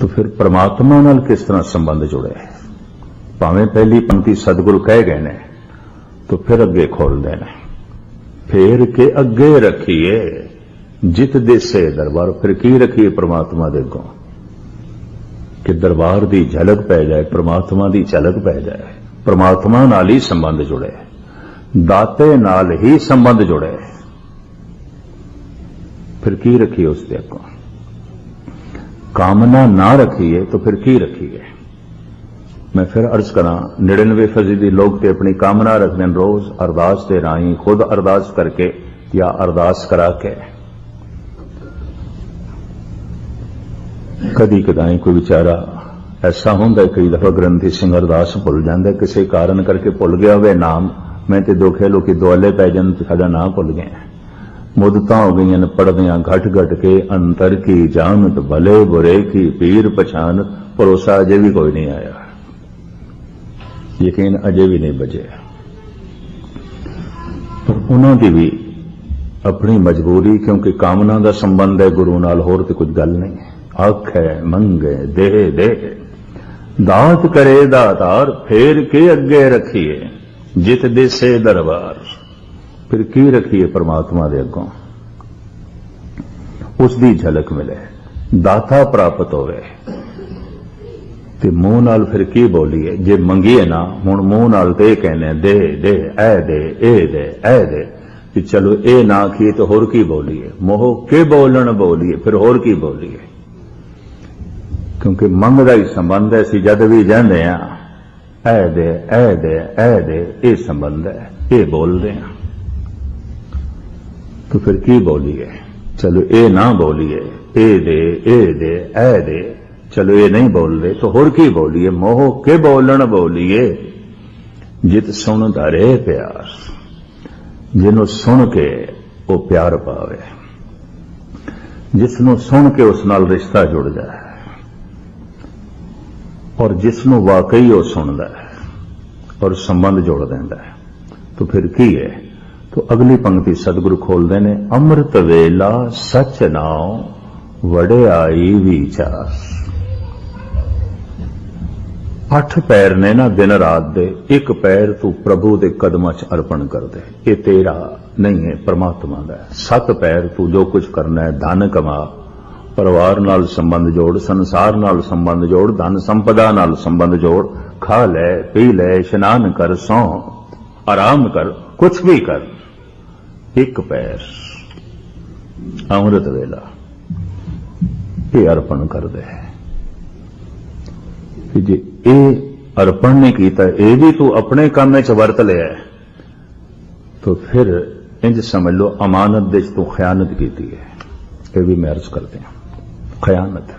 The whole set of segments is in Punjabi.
ਤਾਂ ਫਿਰ ਪ੍ਰਮਾਤਮਾ ਨਾਲ ਕਿਸ ਤਰ੍ਹਾਂ ਸੰਬੰਧ ਜੁੜਿਆ ਹੈ? ਭਾਵੇਂ ਪਹਿਲੀ ਪੰਕਤੀ ਸਤਿਗੁਰੂ ਕਹਿ ਗਏ ਨੇ, ਤਾਂ ਫਿਰ ਅੱਗੇ ਖੋਲਦੇ ਨੇ ਫੇਰ ਕੇ ਅੱਗੇ ਰੱਖੀਏ, ਜਿਤ ਦੇਸੇ ਦਰਬਾਰ, ਫਿਰ ਕੀ ਰੱਖੀਏ ਪ੍ਰਮਾਤਮਾ ਦੇ ਅੱਗੋਂ? ਕਿ ਦਰਬਾਰ ਦੀ ਝਲਕ ਪੈ ਜਾਏ, ਪ੍ਰਮਾਤਮਾ ਦੀ ਝਲਕ ਪੈ ਜਾਏ, ਪ੍ਰਮਾਤਮਾ ਨਾਲ ਹੀ ਸੰਬੰਧ ਜੁੜੇ, ਦਾਤੇ ਨਾਲ ਹੀ ਸੰਬੰਧ ਜੁੜੇ, ਫਿਰ ਕੀ ਰੱਖੀਏ ਉਸ ਦੇ ਅੱਗੋਂ? ਕਾਮਨਾ ਨਾ ਰੱਖੀਏ ਤਾਂ ਫਿਰ ਕੀ ਰੱਖੀਏ ਮੈਂ ਫਿਰ ਅਰਜ਼ ਕਰਾਂ 99 ਫਜ਼ੀਦੀ ਲੋਕ ਤੇ ਆਪਣੀ ਕਾਮਨਾ ਰੱਖਦੇ ਨੇ ਰੋਜ਼ ਅਰਦਾਸ ਦੇ ਰਾਹੀਂ ਖੁਦ ਅਰਦਾਸ ਕਰਕੇ ਜਾਂ ਅਰਦਾਸ ਕਰਾ ਕੇ ਕਦੀ ਕਦਾਈ ਕੋਈ ਵਿਚਾਰਾ ਐਸਾ ਹੁੰਦਾ ਕਈ ਦਫਾ ਗ੍ਰੰਥੀ ਸਿੰਘ ਅਰਦਾਸ ਭੁੱਲ ਜਾਂਦਾ ਕਿਸੇ ਕਾਰਨ ਕਰਕੇ ਭੁੱਲ ਗਿਆ ਹੋਵੇ ਨਾਮ ਮੈਂ ਤੇ ਦੁਖੇ ਲੋਕੀ ਦੁਆਲੇ ਪੈ ਜਾਂਦੇ ਸਾਡਾ ਨਾਮ ਭੁੱਲ ਗਏ ਮੁਦਤਾਂ ਹੋ ਗਈਆਂ ਨੇ ਪੜਦਿਆਂ ਘਟ ਘਟ ਕੇ ਅੰਤਰ ਕੀ ਜਾਣਤ, ਭਲੇ ਬੁਰੇ ਕੀ ਪੀਰ ਪਛਾਨ, ਭਰੋਸਾ ਅਜੇ ਵੀ ਕੋਈ ਨਹੀਂ ਆਇਆ। ਯਕੀਨ ਅਜੇ ਵੀ ਨਹੀਂ ਬਚਿਆ। ਪਰ ਉਹਨਾਂ ਦੀ ਵੀ ਆਪਣੀ ਮਜਬੂਰੀ, ਕਿਉਂਕਿ ਕਾਮਨਾ ਦਾ ਸੰਬੰਧ ਹੈ ਗੁਰੂ ਨਾਲ, ਹੋਰ ਤੇ ਕੁਝ ਗੱਲ ਨਹੀਂ। ਅੱਖ ਹੈ, ਮੰਗੇ ਦੇ ਦੇ ਦਾਤ ਕਰੇ ਦਾਤਾਰ, ਫੇਰ ਕੇ ਅੱਗੇ ਰੱਖੀਏ, ਜਿਤ ਦੇਸੇ ਦਰਬਾਰ। ਫਿਰ ਕੀ ਰੱਖੀਏ ਪ੍ਰਮਾਤਮਾ ਦੇ ਅੱਗੋਂ? ਉਸ ਦੀ ਝਲਕ ਮਿਲੇ, ਦਾਤਾ ਪ੍ਰਾਪਤ ਹੋਵੇ। ਤੇ ਮੂੰਹ ਨਾਲ ਫਿਰ ਕੀ ਬੋਲੀਏ? ਜੇ ਮੰਗੀਏ ਨਾ, ਹੁਣ ਮੂੰਹ ਨਾਲ ਤੇ ਇਹ ਕਹਿੰਦੇ ਦੇ ਦੇ, ਐ, ਦੇ ਇਹ ਦੇ, ਐ, ਦੇ। ਕਿ ਚਲੋ, ਇਹ ਨਾ ਕੀ ਤੇ ਹੋਰ ਕੀ ਬੋਲੀਏ? ਮੋਹ ਕੇ ਬੋਲਣ ਬੋਲੀਏ, ਫਿਰ ਹੋਰ ਕੀ ਬੋਲੀਏ? ਕਿਉਂਕਿ ਮੰਗ ਦਾ ਹੀ ਸੰਬੰਧ ਹੈ ਸੀ ਜਦ ਵੀ ਜਾਂਦੇ ਆ, ਐ, ਦੇ ਐ ਦੇ ਐ, ਦੇ, ਇਹ ਸੰਬੰਧ ਹੈ, ਇਹ ਬੋਲਦੇ ਆ। ਤੂੰ ਫਿਰ ਕੀ ਬੋਲੀਏ ਚਲੋ ਇਹ ਨਾ ਬੋਲੀਏ ਇਹ ਦੇ ਇਹ ਦੇ ਐ ਦੇ। ਚਲੋ ਇਹ ਨਹੀਂ ਬੋਲਦੇ ਤਾਂ ਹੋਰ ਕੀ ਬੋਲੀਏ ਮੋਹ ਕੇ ਬੋਲਣ ਬੋਲੀਏ ਜਿਤ ਸੁਣ ਧਰੇ ਪਿਆਰ। ਜਿਹਨੂੰ ਸੁਣ ਕੇ ਉਹ ਪਿਆਰ ਪਾਵੇ। ਜਿਸ ਨੂੰ ਸੁਣ ਕੇ ਉਸ ਨਾਲ ਰਿਸ਼ਤਾ ਜੁੜ ਜਾਏ ਔਰ ਜਿਸ ਨੂੰ ਵਾਕਈ ਉਹ ਸੁਣਦਾ ਹੈ। ਔਰ ਸੰਬੰਧ ਜੋੜ ਦਿੰਦਾ ਹੈ। ਤਾਂ ਫਿਰ ਕੀ ਹੈ ਤੋ ਅਗਲੀ ਪੰਕਤੀ ਸਤਿਗੁਰੂ ਖੋਲਦੇ ਨੇ, ਅੰਮ੍ਰਿਤ ਵੇਲਾ ਸਚ ਨਾਉ ਵੜਿਆਈ ਵਿਚਾਰ। ਅੱਠ ਪੈਰ ਨੇ ਨਾ ਦਿਨ ਰਾਤ ਦੇ, ਇੱਕ ਪੈਰ ਤੂੰ ਪ੍ਰਭੂ ਦੇ ਕਦਮਾਂ 'ਚ ਅਰਪਣ ਕਰ ਦੇ ਇਹ ਤੇਰਾ ਨਹੀਂ ਹੈ ਪਰਮਾਤਮਾ ਦਾ ਸੱਤ ਪੈਰ ਤੂੰ ਜੋ ਕੁਝ ਕਰਨਾ ਹੈ, ਧਨ ਕਮਾ। ਪਰਿਵਾਰ ਨਾਲ ਸੰਬੰਧ ਜੋੜ, ਸੰਸਾਰ ਨਾਲ ਸੰਬੰਧ ਜੋੜ, ਧਨ ਸੰਪਦਾ ਨਾਲ ਸੰਬੰਧ ਜੋੜ। ਖਾ ਲੈ, ਪੀ ਲੈ, ਇਸ਼ਨਾਨ ਕਰ, ਸੌ। ਆਰਾਮ ਕਰ ਕੁਝ ਵੀ ਕਰ। ਇੱਕ ਪੈਰ ਅੰਮ੍ਰਿਤ ਵੇਲਾ, ਇਹ ਅਰਪਣ ਕਰਦੇ ਕਿ ਜੇ ਇਹ ਅਰਪਣ ਨਹੀਂ ਕੀਤਾ, ਇਹ ਵੀ ਤੂੰ ਆਪਣੇ ਕੰਮ ਵਿੱਚ ਵਰਤ ਲਿਆ ਤਾਂ ਫਿਰ ਇੰਜ ਸਮਝ ਲਓ, ਅਮਾਨਤ ਦੇ ਤੂੰ ਖਿਆਨਤ ਕੀਤੀ ਹੈ। ਇਹ ਵੀ ਮੈਂ ਅਰਜ਼ ਕਰਦੇ ਹਾਂ, ਖਿਆਨਤ।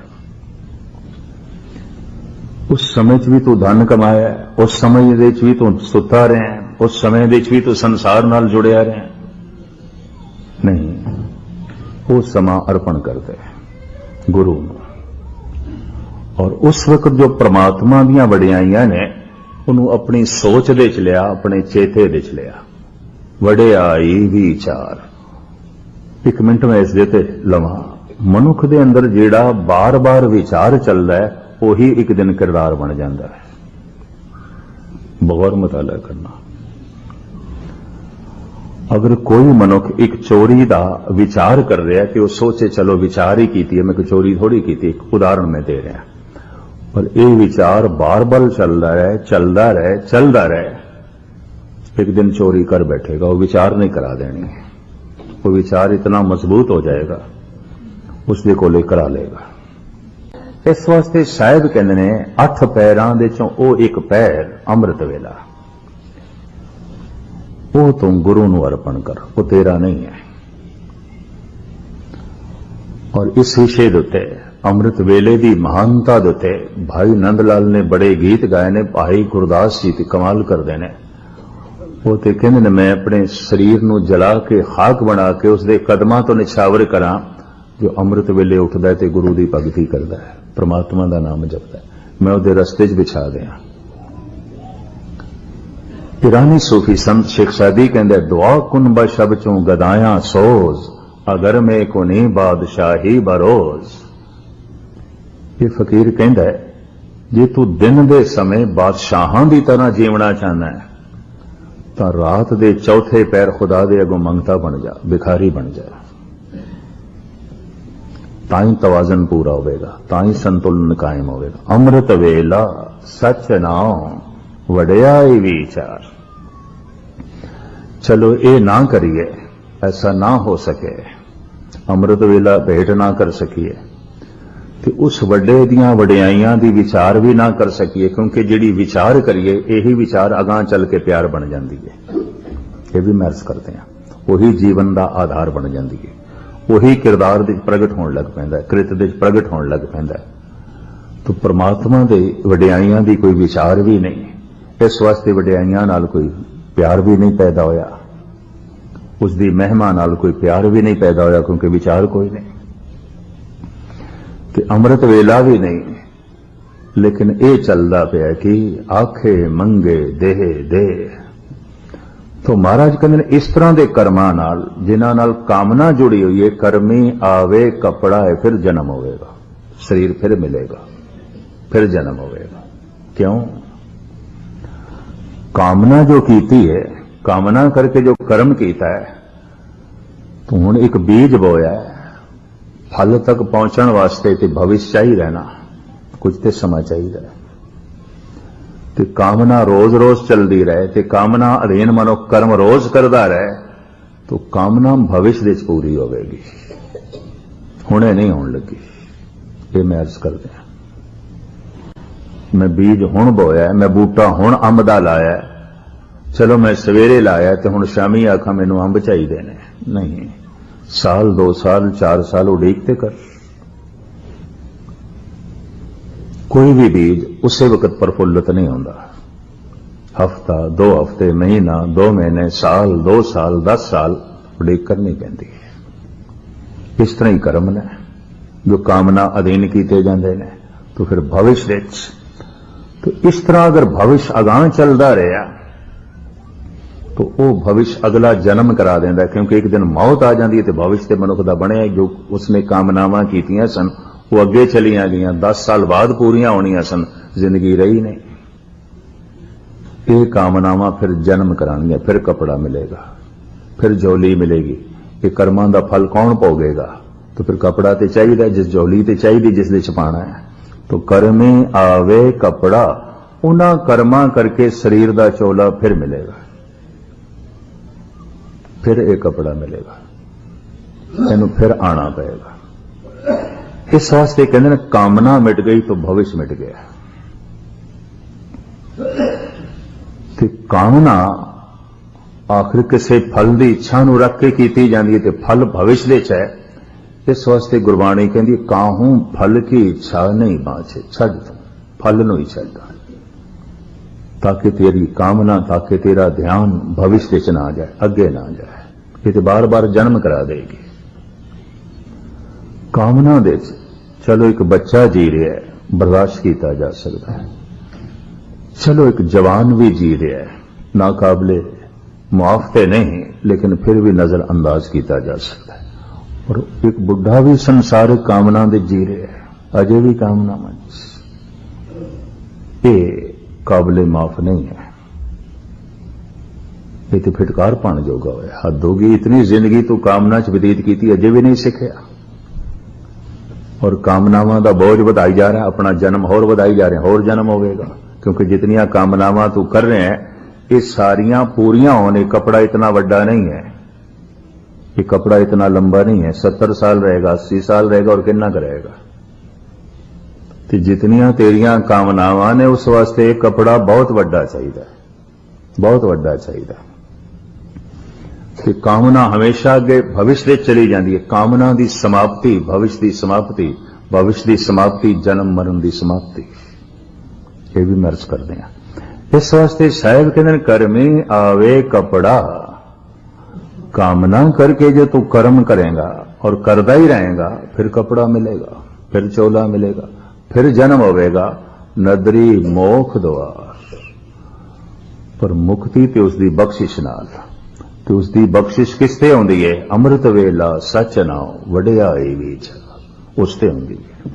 ਉਸ ਸਮੇਂ 'ਚ ਵੀ ਤੂੰ ਧਨ ਕਮਾਇਆ ਉਸ ਸਮੇਂ ਦੇ ਵਿੱਚ ਵੀ ਤੂੰ ਸੁੱਤਾ ਰਿਹਾ ਉਸ ਸਮੇਂ ਦੇ ਵਿੱਚ ਵੀ ਤੂੰ ਸੰਸਾਰ ਨਾਲ ਜੁੜਿਆ ਰਿਹਾ ਨਹੀਂ ਉਹ ਸਮਾਂ ਅਰਪਣ ਕਰਦੇ ਗੁਰੂ ਨੂੰ ਔਰ ਉਸ ਵਕਤ ਜੋ ਪ੍ਰਮਾਤਮਾ ਦੀਆਂ ਵਡਿਆਈਆਂ ਨੇ ਉਹਨੂੰ ਆਪਣੀ ਸੋਚ ਦੇ ਚ ਲਿਆ ਆਪਣੇ ਚੇਤੇ ਦੇ ਚ ਲਿਆ ਵਡਿਆਈ ਵਿਚਾਰ ਇੱਕ ਮਿੰਟ ਮੈਂ ਇਸ ਦੇ ਤੇ ਲਵਾਂ ਮਨੁੱਖ ਦੇ ਅੰਦਰ ਜਿਹੜਾ ਬਾਰ-ਬਾਰ ਵਿਚਾਰ ਚੱਲਦਾ ਹੈ ਉਹੀ ਇੱਕ ਦਿਨ ਕਿਰਦਾਰ ਬਣ ਜਾਂਦਾ ਹੈ ਬਗੌਰ ਮਤਾਲਾ ਕਰਨਾ ਅਗਰ ਕੋਈ ਮਨੁੱਖ ਇੱਕ ਚੋਰੀ ਦਾ ਵਿਚਾਰ ਕਰ ਰਿਹਾ ਕਿ ਉਹ ਸੋਚੇ, ਚਲੋ ਵਿਚਾਰ ਹੀ ਕੀਤੀ ਹੈ, ਮੈਂ ਕੋਈ ਚੋਰੀ ਥੋੜੀ ਕੀਤੀ, ਇੱਕ ਉਦਾਹਰਣ ਮੈਂ ਦੇ ਰਿਹਾ। ਪਰ ਇਹ ਵਿਚਾਰ ਬਾਰ-ਬਾਰ ਚੱਲਦਾ ਰਹੇ ਚੱਲਦਾ ਰਹੇ ਚੱਲਦਾ ਰਹੇ। ਇੱਕ ਦਿਨ ਚੋਰੀ ਕਰ ਬੈਠੇਗਾ, ਉਹ ਵਿਚਾਰ ਨਹੀਂ ਕਰਾ ਦੇਣੀ। ਉਹ ਵਿਚਾਰ ਇਤਨਾ ਮਜ਼ਬੂਤ ਹੋ ਜਾਏਗਾ ਉਸ ਦੇ ਕੋਲੇ ਕਰਾ ਲੇਗਾ ਇਸ ਵਾਸਤੇ ਸ਼ਾਇਦ ਕਹਿੰਦੇ ਨੇ, ਅੱਠ ਪੈਰਾਂ ਦੇ ਚੋਂ ਉਹ ਇੱਕ ਪੈਰ ਅੰਮ੍ਰਿਤ ਵੇਲਾ। ਉਹ ਤੂੰ ਗੁਰੂ ਨੂੰ ਅਰਪਣ ਕਰ, ਉਹ ਤੇਰਾ ਨਹੀਂ ਹੈ। ਔਰ ਇਸ ਵਿਸ਼ੇ ਦੇ ਉੱਤੇ, ਅੰਮ੍ਰਿਤ ਵੇਲੇ ਦੀ ਮਹਾਨਤਾ ਦੇ ਉੱਤੇ, ਭਾਈ ਨੰਦ ਲਾਲ ਨੇ ਬੜੇ ਗੀਤ ਗਾਏ ਨੇ, ਭਾਈ ਗੁਰਦਾਸ ਜੀ ਤੇ ਕਮਾਲ ਕਰਦੇ ਨੇ। ਉਹ ਤੇ ਕਹਿੰਦੇ ਨੇ, ਮੈਂ ਆਪਣੇ ਸਰੀਰ ਨੂੰ ਜਲਾ ਕੇ, ਖਾਕ ਬਣਾ ਕੇ ਉਸ ਦੇ ਕਦਮਾਂ ਤੋਂ ਨਿਛਾਵਰ ਕਰਾਂ, ਜੋ ਅੰਮ੍ਰਿਤ ਵੇਲੇ ਉੱਠਦਾ ਤੇ ਗੁਰੂ ਦੀ ਭਗਤੀ ਕਰਦਾ ਹੈ, ਪ੍ਰਮਾਤਮਾ ਦਾ ਨਾਮ ਜਪਦਾ ਮੈਂ ਉਹਦੇ ਰਸਤੇ 'ਚ ਵਿਛਾ ਦਿਆਂ। ਇਰਾਨੀ ਸੂਫੀ ਸੰਤ ਸ਼ੇਖ ਸਾਦੀ ਕਹਿੰਦਾ, ਦੁਆ ਕੁਨਬਾ ਸ਼ਬ ਚੋਂ ਗਦਾਇਆ ਸੋਜ਼, ਅਗਰ ਮੈਂ ਕੋ ਨਹੀਂ ਬਾਦਸ਼ਾਹੀ ਬਰੋਜ਼। ਇਹ ਫਕੀਰ ਕਹਿੰਦਾ, ਜੇ ਤੂੰ ਦਿਨ ਦੇ ਸਮੇਂ ਬਾਦਸ਼ਾਹਾਂ ਦੀ ਤਰ੍ਹਾਂ ਜੀਵਣਾ ਚਾਹਨਾ ਹੈ, ਤਾਂ ਰਾਤ ਦੇ ਚੌਥੇ ਪੈਰ ਖੁਦਾ ਦੇ ਅਗੋਂ ਮੰਗਤਾ ਬਣ ਜਾ, ਭਿਖਾਰੀ ਬਣ ਜਾ। ਤਾਂ ਹੀ ਤਵਾਜ਼ਨ ਪੂਰਾ ਹੋਵੇਗਾ, ਤਾਂ ਹੀ ਸੰਤੁਲਨ ਕਾਇਮ ਹੋਵੇਗਾ। ਅੰਮ੍ਰਿਤ ਵੇਲਾ, ਸੱਚ ਨਾਮ। ਵਡਿਆਈ ਵਿਚਾਰ ਚਲੋ ਇਹ ਨਾ ਕਰੀਏ, ਐਸਾ ਨਾ ਹੋ ਸਕੇ। ਅੰਮ੍ਰਿਤ ਵੇਲਾ ਭੇਟ ਨਾ ਕਰ ਸਕੀਏ। ਤੇ ਉਸ ਵੱਡੇ ਦੀਆਂ ਵਡਿਆਈਆਂ ਦੀ ਵਿਚਾਰ ਵੀ ਨਾ ਕਰ ਸਕੀਏ, ਕਿਉਂਕਿ ਜਿਹੜੀ ਵਿਚਾਰ ਕਰੀਏ, ਇਹੀ ਵਿਚਾਰ ਅਗਾਹ ਚੱਲ ਕੇ ਪਿਆਰ ਬਣ ਜਾਂਦੀ ਹੈ ਇਹ ਵੀ ਮਰਜ਼ ਕਰਦੇ ਆ ਉਹੀ ਜੀਵਨ ਦਾ ਆਧਾਰ ਬਣ ਜਾਂਦੀ ਹੈ ਉਹੀ ਕਿਰਦਾਰ ਦੇ ਪ੍ਰਗਟ ਹੋਣ ਲੱਗ ਪੈਂਦਾ ਕ੍ਰਿਤ ਦੇ ਵਿੱਚ ਪ੍ਰਗਟ ਹੋਣ ਲੱਗ ਪੈਂਦਾ ਤਾਂ ਤੋ ਪ੍ਰਮਾਤਮਾ ਦੇ ਵਡਿਆਈਆਂ ਦੀ ਕੋਈ ਵਿਚਾਰ ਵੀ ਨਹੀਂ। ਇਸ ਵਾਸਤੇ ਵਡਿਆਈਆਂ ਨਾਲ ਕੋਈ ਪਿਆਰ ਵੀ ਨਹੀਂ ਪੈਦਾ ਹੋਇਆ। ਉਸ ਦੀ ਮਹਿਮਾ ਨਾਲ ਕੋਈ ਪਿਆਰ ਵੀ ਨਹੀਂ ਪੈਦਾ ਹੋਇਆ, ਕਿਉਂਕਿ ਵਿਚਾਰ ਕੋਈ ਨਹੀਂ। ਤੇ ਅੰਮ੍ਰਿਤ ਵੇਲਾ ਵੀ ਨਹੀਂ। ਲੇਕਿਨ ਇਹ ਚੱਲਦਾ ਪਿਆ ਕਿ ਆਖੇ ਮੰਗੇ ਦੇਹ ਦੇ। ਤੋ ਮਹਾਰਾਜ ਕਹਿੰਦੇ ਨੇ, ਇਸ ਤਰ੍ਹਾਂ ਦੇ ਕਰਮਾਂ ਨਾਲ, ਜਿਨ੍ਹਾਂ ਨਾਲ ਕਾਮਨਾ ਜੁੜੀ ਹੋਈ ਹੈ ਕਰਮੀ ਆਵੇ, ਕਪੜਾ ਹੈ, ਫਿਰ ਜਨਮ ਹੋਵੇਗਾ। ਸਰੀਰ ਫਿਰ ਮਿਲੇਗਾ, ਫਿਰ ਜਨਮ ਹੋਵੇਗਾ। ਕਿਉਂ? ਕਾਮਨਾ ਜੋ ਕੀਤੀ ਹੈ, ਕਾਮਨਾ ਕਰਕੇ ਜੋ ਕਰਮ ਕੀਤਾ ਹੈ, ਤੂੰ ਹੁਣ ਇੱਕ ਬੀਜ ਬੋਇਆ ਹੈ, ਫਲ ਤੱਕ ਪਹੁੰਚਣ ਵਾਸਤੇ ਤੇ ਭਵਿਸ਼ ਚਾਹੀਦਾ ਨਾ ਕੁਝ ਤੇ ਸਮਾਂ ਚਾਹੀਦਾ ਤੇ ਕਾਮਨਾ ਰੋਜ਼-ਰੋਜ਼ ਚੱਲਦੀ ਰਹੇ, ਤੇ ਕਾਮਨਾ ਅਧੀਨ ਮਨੋ ਕਰਮ ਰੋਜ਼ ਕਰਦਾ ਰਹੇ, ਤਾਂ ਕਾਮਨਾ ਭਵਿਸ਼ ਦੇ ਚ ਪੂਰੀ ਹੋਵੇਗੀ। ਹੁਣੇ ਨਹੀਂ ਹੋਣ ਲੱਗੀ, ਇਹ ਮੈਂ ਅਰਜ਼ ਕਰਦਾ ਮੈਂ ਬੀਜ ਹੁਣ ਬੋਇਆ ਮੈਂ ਬੂਟਾ ਹੁਣ ਅੰਬ ਦਾ ਲਾਇਆ ਚਲੋ ਮੈਂ ਸਵੇਰੇ ਲਾਇਆ ਤੇ ਹੁਣ ਸ਼ਾਮੀ ਆਖਾਂ ਮੈਨੂੰ ਅੰਬ ਚਾਹੀਦੇ ਨੇ। ਨਹੀਂ, ਸਾਲ 2 ਸਾਲ 4 ਸਾਲ ਉਡੀਕ ਤੇ ਕਰ। ਕੋਈ ਵੀ ਬੀਜ ਉਸੇ ਵਕਤ ਪ੍ਰਫੁੱਲਤ ਨਹੀਂ ਹੁੰਦਾ। ਹਫਤਾ, ਦੋ ਹਫ਼ਤੇ, ਮਹੀਨਾ, ਦੋ ਮਹੀਨੇ, ਸਾਲ, ਦੋ ਸਾਲ 10 ਸਾਲ ਉਡੀਕ ਕਰਨੀ ਪੈਂਦੀ ਹੈ। ਇਸ ਤਰ੍ਹਾਂ ਹੀ ਕਰਮ ਨੇ, ਜੋ ਕਾਮਨਾ ਅਧੀਨ ਕੀਤੇ ਜਾਂਦੇ ਨੇ, ਤਾਂ ਫਿਰ ਭਵਿਸ਼ ਵਿੱਚ तो इस तरह अगर भविष्य अगाह चलता रहा तो ਉਹ ਭਵਿਸ਼ ਅਗਲਾ ਜਨਮ ਕਰਾ ਦਿੰਦਾ ਕਿਉਂਕਿ ਇੱਕ ਦਿਨ ਮੌਤ ਆ ਜਾਂਦੀ ਹੈ ਤੇ ਭਵਿਸ਼ ਤੇ ਮਨੁੱਖ ਦਾ ਬਣਿਆ ਜੋ ਉਸਨੇ ਕਾਮਨਾਵਾਂ ਕੀਤੀਆਂ ਸਨ ਉਹ ਅੱਗੇ ਚਲੀਆਂ ਗਈਆਂ 10 ਸਾਲ ਬਾਅਦ ਪੂਰੀਆਂ ਹੋਣੀਆਂ ਸਨ ਜ਼ਿੰਦਗੀ ਰਹੀ ਨਹੀਂ ਇਹ ਕਾਮਨਾਵਾਂ ਫਿਰ ਜਨਮ ਕਰਾਣਗੀਆਂ ਫਿਰ ਕਪੜਾ ਮਿਲੇਗਾ ਫਿਰ ਜੋਲੀ ਮਿਲੇਗੀ ਇਹ ਕਰਮਾਂ ਦਾ ਫਲ ਕੌਣ ਭੋਗੇਗਾ ਤਾਂ ਫਿਰ ਕਪੜਾ ਤੇ ਚਾਹੀਦਾ ਜਿਸ ਜੋਲੀ ਤੇ ਚਾਹੀਦੀ ਜਿਸ ਦੇ ਛਪਾਣਾ ਹੈ ਤੋ ਕਰਮੇ ਆਵੇ ਕਪੜਾ, ਉਹਨਾਂ ਕਰਮਾਂ ਕਰਕੇ ਸਰੀਰ ਦਾ ਚੋਲਾ ਫਿਰ ਮਿਲੇਗਾ। ਫਿਰ ਇਹ ਕਪੜਾ ਮਿਲੇਗਾ। ਇਹਨੂੰ ਫਿਰ ਆਣਾ ਪਏਗਾ। ਇਸ ਵਾਸਤੇ ਕਹਿੰਦੇ ਨੇ, ਕਾਮਨਾ ਮਿਟ ਗਈ ਤਾਂ ਭਵਿਸ਼ ਮਿਟ ਗਿਆ। ਤੇ ਕਾਮਨਾ ਆਖਰ ਕਿਸੇ ਫਲ ਦੀ ਇੱਛਾ ਨੂੰ ਰੱਖ ਕੇ ਕੀਤੀ ਜਾਂਦੀ ਹੈ ਤੇ ਫਲ ਭਵਿਸ਼ ਦੇ ਚ ਹੈ। ਇਸ ਵਾਸਤੇ ਗੁਰਬਾਣੀ ਕਹਿੰਦੀ, ਕਾਹੂ ਫਲ ਕੀ ਇੱਛਾ ਨਹੀਂ ਬਾਛੇ ਛੱਡ ਤੂੰ, ਫਲ ਨੂੰ ਹੀ ਛੱਡ ਤਾਂ ਕਿ ਤੇਰੀ ਕਾਮਨਾ ਤਾਂ ਕਿ ਤੇਰਾ ਧਿਆਨ ਭਵਿਸ਼ ਵਿੱਚ ਨਾ ਜਾਏ, ਅੱਗੇ ਨਾ ਜਾਏ। ਇਹ ਤੇ ਬਾਰ-ਬਾਰ ਜਨਮ ਕਰਾ ਦੇਗੀ। ਕਾਮਨਾ ਦੇ ਚਲੋ ਇੱਕ ਬੱਚਾ ਜੀ ਰਿਹਾ ਹੈ, ਬਰਦਾਸ਼ਤ ਕੀਤਾ ਜਾ ਸਕਦਾ ਹੈ। ਚਲੋ ਇੱਕ ਜਵਾਨ ਵੀ ਜੀ ਰਿਹਾ ਹੈ, ਨਾਕਾਬਲੇ ਮੁਆਫ ਤੇ ਨਹੀਂ, ਲੇਕਿਨ ਫਿਰ ਵੀ ਨਜ਼ਰ ਅੰਦਾਜ਼ ਕੀਤਾ ਜਾ ਸਕਦਾ ਹੈ। ਔਰ ਇੱਕ ਬੁੱਢਾ ਵੀ ਸੰਸਾਰਿਕ ਕਾਮਨਾ ਦੇ ਜੀ ਰਿਹਾ ਹੈ। ਅਜੇ ਵੀ ਕਾਮਨਾਵਾਂ ਇਹ ਕਾਬਲੇ ਮਾਫ ਨਹੀਂ ਹੈ। ਇਹ ਤੇ ਫਿਟਕਾਰ ਪਣ ਜੋਗਾ ਹੋਇਆ। ਹੱਦ ਹੋ ਗਈ, ਇਤਨੀ ਜ਼ਿੰਦਗੀ ਤੂੰ ਕਾਮਨਾ ਚ ਬਤੀਤ ਕੀਤੀ, ਅਜੇ ਵੀ ਨਹੀਂ ਸਿੱਖਿਆ। ਔਰ ਕਾਮਨਾਵਾਂ ਦਾ ਬੋਝ ਵਧਾਈ ਜਾ ਰਿਹਾ, ਆਪਣਾ ਜਨਮ ਹੋਰ ਵਧਾਈ ਜਾ ਰਿਹਾ, ਹੋਰ ਜਨਮ ਹੋਵੇਗਾ। ਕਿਉਂਕਿ ਜਿਤਨੀਆਂ ਕਾਮਨਾਵਾਂ ਤੂੰ ਕਰ ਰਿਹਾ ਹੈ, ਇਹ ਸਾਰੀਆਂ ਪੂਰੀਆਂ ਹੋਣੇ ਕਪੜਾ ਇਤਨਾ ਵੱਡਾ ਨਹੀਂ ਹੈ। ਇਹ ਕਪੜਾ ਇਤਨਾ ਲੰਬਾ ਨਹੀਂ ਹੈ 70 ਸਾਲ ਰਹੇਗਾ 80 ਸਾਲ ਰਹੇਗਾ ਔਰ ਕਿੰਨਾ ਕਰੇਗਾ ਤੇ ਜਿਤਨੀਆਂ ਤੇਰੀਆਂ ਕਾਮਨਾਵਾਂ ਨੇ ਉਸ ਵਾਸਤੇ ਇਹ ਕਪੜਾ ਬਹੁਤ ਵੱਡਾ ਚਾਹੀਦਾ ਬਹੁਤ ਵੱਡਾ ਚਾਹੀਦਾ ਕਿ ਕਾਮਨਾ ਹਮੇਸ਼ਾ ਅੱਗੇ ਭਵਿਸ਼ ਦੇ ਚਲੀ ਜਾਂਦੀ ਹੈ ਕਾਮਨਾ ਦੀ ਸਮਾਪਤੀ ਭਵਿਸ਼ ਦੀ ਸਮਾਪਤੀ ਭਵਿਸ਼ ਦੀ ਸਮਾਪਤੀ ਜਨਮ ਮਰਨ ਦੀ ਸਮਾਪਤੀ ਇਹ ਵੀ ਮਰਜ਼ ਕਰਦੇ ਆ ਇਸ ਵਾਸਤੇ ਸਾਹਿਬ ਕਹਿੰਦੇ ਨੇ ਕਰਮੇ ਆਵੇ ਕਪੜਾ कामना करके जो तू कर्म करेगा और करता ही रहेगा फिर कपड़ा मिलेगा फिर चोला मिलेगा फिर जन्म होवेगा नदरी मोख द्वार पर मुक्ति ते उसकी बख्शिश नाल ਤੇ ਉਸ ਦੀ ਬਖਸ਼ਿਸ਼ ਕਿਸ ਤੇ ਆਉਂਦੀ ਹੈ ਅੰਮ੍ਰਿਤ ਵੇਲਾ ਸੱਚ ਨਾਉ ਵਡਿਆਈ ਵਿੱਚ ਉਸ ਤੇ ਆਉਂਦੀ ਹੈ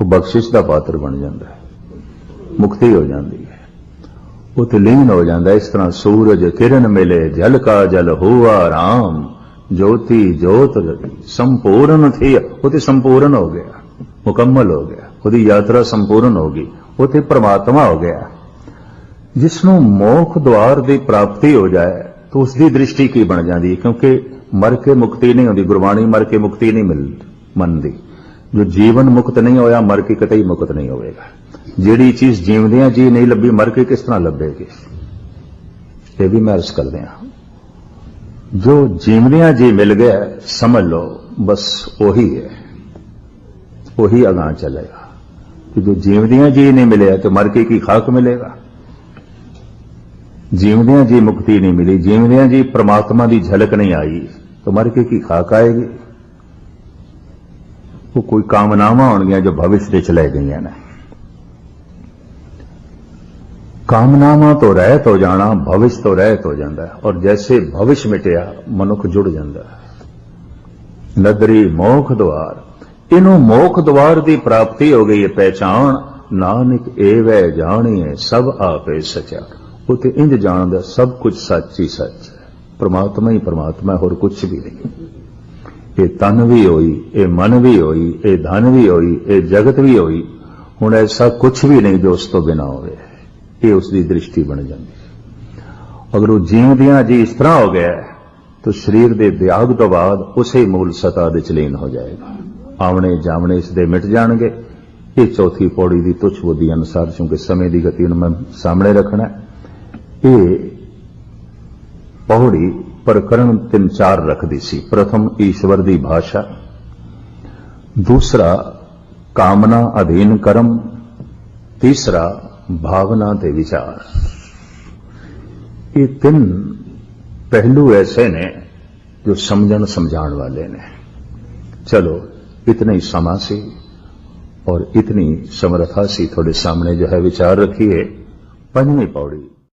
ਉਹ ਬਖਸ਼ਿਸ਼ ਦਾ ਪਾਤਰ ਬਣ ਜਾਂਦਾ ਹੈ ਮੁਕਤੀ ਹੋ ਜਾਂਦੀ ਹੈ ਹੈ ਉਹ ਤੇ ਲੀਨ ਹੋ ਜਾਂਦਾ ਇਸ ਤਰ੍ਹਾਂ ਸੂਰਜ ਕਿਰਨ ਮਿਲੇ, ਜਲ ਕਾ ਜਲ ਹੋਆ ਰਾਮ, ਜੋਤੀ ਜੋਤ ਸੰਪੂਰਨ ਥੀ। ਉਹ ਤੇ ਸੰਪੂਰਨ ਹੋ ਗਿਆ, ਮੁਕੰਮਲ ਹੋ ਗਿਆ, ਉਹਦੀ ਯਾਤਰਾ ਸੰਪੂਰਨ ਹੋ ਗਈ ਉਹ ਤੇ ਪ੍ਰਮਾਤਮਾ ਹੋ ਗਿਆ। ਜਿਸ ਨੂੰ ਮੋਖ ਦਵਾਰ ਦੀ ਪ੍ਰਾਪਤੀ ਹੋ ਜਾਏ, ਤਾਂ ਉਸ ਦੀ ਦ੍ਰਿਸ਼ਟੀ ਕੀ ਬਣ ਜਾਂਦੀ ਹੈ? ਕਿਉਂਕਿ ਮਰ ਕੇ ਮੁਕਤੀ ਨਹੀਂ ਹੁੰਦੀ, ਗੁਰਬਾਣੀ ਮਰ ਕੇ ਮੁਕਤੀ ਨਹੀਂ ਮਿਲ ਮੰਨਦੀ। ਜੋ ਜੀਵਨ ਮੁਕਤ ਨਹੀਂ ਹੋਇਆ, ਮਰ ਕੇ ਕਿਤੇ ਹੀ ਮੁਕਤ ਨਹੀਂ ਹੋਵੇਗਾ। ਜਿਹੜੀ ਚੀਜ਼ ਜੀਵਦਿਆਂ ਜੀ ਨਹੀਂ ਲੱਭੀ, ਮਰ ਕੇ ਕਿਸ ਤਰ੍ਹਾਂ ਲੱਭੇਗੀ ਇਹ ਵੀ ਮੈਂ ਅਰਜ਼ ਕਰਦੇ ਹਾਂ। ਜੋ ਜੀਵਦਿਆਂ ਜੀ ਮਿਲ ਗਿਆ, ਸਮਝ ਲਓ, ਬਸ ਉਹੀ ਹੈ। ਉਹੀ ਅਗਾਂ ਚੱਲੇਗਾ। ਕਿ ਜੋ ਜੀਵਦਿਆਂ ਜੀ ਨਹੀਂ ਮਿਲਿਆ, ਤੇ ਮਰ ਕੇ ਕੀ ਖਾਕ ਮਿਲੇਗਾ? ਜੀਵਦਿਆਂ ਜੀ ਮੁਕਤੀ ਨਹੀਂ ਮਿਲੀ। ਜੀਵਦਿਆਂ ਜੀ ਪ੍ਰਮਾਤਮਾ ਦੀ ਝਲਕ ਨਹੀਂ ਆਈ, ਤਾਂ ਮਰ ਕੇ ਕੀ ਖਾਕ ਆਏਗੀ? ਉਹ ਕੋਈ ਕਾਮਨਾਵਾਂ ਹੋਣਗੀਆਂ ਜੋ ਭਵਿਸ਼ ਦੇ ਚਲੇ ਗਈਆਂ ਨੇ। ਕਾਮਨਾਵਾਂ ਤੋਂ ਰਹਿਤ ਹੋ ਜਾਣਾ, ਭਵਿਸ਼ ਤੋਂ ਰਹਿਤ ਹੋ ਜਾਂਦਾ ਔਰ ਜੈਸੇ ਭਵਿਸ਼ ਮਿਟਿਆ, ਮਨੁੱਖ ਜੁੜ ਜਾਂਦਾ ਨਦਰੀ ਮੋਖ ਦਵਾਰ ਇਹਨੂੰ ਮੋਖ ਦਵਾਰ ਦੀ ਪ੍ਰਾਪਤੀ ਹੋ ਗਈ ਹੈ ਪਹਿਚਾਨ ਨਾਨਕ ਏਵੈ ਜਾਣੀਏ ਸਭ ਆਪੇ ਸਚਾ। ਉਹ ਤੇ ਇੰਜ ਜਾਣਦਾ, ਸਭ ਕੁਝ ਸੱਚ ਹੀ ਸੱਚ ਹੈ। ਪ੍ਰਮਾਤਮਾ ਹੀ ਪ੍ਰਮਾਤਮਾ, ਹੋਰ ਕੁਝ ਵੀ ਨਹੀਂ। ਇਹ ਤਨ ਵੀ ਹੋਈ, ਇਹ ਮਨ ਵੀ ਹੋਈ, ਇਹ ਧਨ ਵੀ ਹੋਈ, ਇਹ ਜਗਤ ਵੀ ਹੋਈ। ਹੁਣ ਐਸਾ ਕੁਝ ਵੀ ਨਹੀਂ ਜੋ ਉਸ ਤੋਂ ਬਿਨਾ ਹੋਵੇ। ਇਹ ਉਸ ਦੀ ਦ੍ਰਿਸ਼ਟੀ ਬਣ ਜਾਂਦੀ ਹੈ ਅਗਰ ਉਹ ਜੀਵਦਿਆਂ ਜੀ ਇਸ ਤਰ੍ਹਾਂ ਹੋ ਗਿਆ, ਤਾਂ ਸਰੀਰ ਦੇ ਵਿਆਗ ਤੋਂ ਬਾਅਦ ਉਸੇ ਮੂਲ ਸਤਾ ਦੇ ਚਲੀਨ ਹੋ ਜਾਏਗਾ। ਆਵਣੇ ਜਾਵਣੇ ਇਸ ਦੇ ਮਿਟ ਜਾਣਗੇ। ਇਹ ਚੌਥੀ ਪੌੜੀ ਦੀ ਤੁਛ ਬੁੱਧੀ ਅਨੁਸਾਰ, ਕਿਉਂਕਿ ਸਮੇਂ ਦੀ ਗਤੀ ਨੂੰ ਮੈਂ ਸਾਹਮਣੇ ਰੱਖਣਾ ਇਹ ਪੌੜੀ ਪ੍ਰਕਰਣ ਤਿੰਨ ਚਾਰ ਰੱਖਦੀ ਸੀ। ਪ੍ਰਥਮ ਈਸ਼ਵਰ ਦੀ ਭਾਸ਼ਾ, ਦੂਸਰਾ ਕਾਮਨਾ ਅਧੀਨ ਕਰਮ, ਤੀਸਰਾ भावना ते विचार। ये तीन पहलू ऐसे ने जो समझण समझाण वाले ने। चलो, इतनी समा सी और इतनी समर्था सी थोड़े सामने जो है विचार रखिए। पंजवी पौड़ी।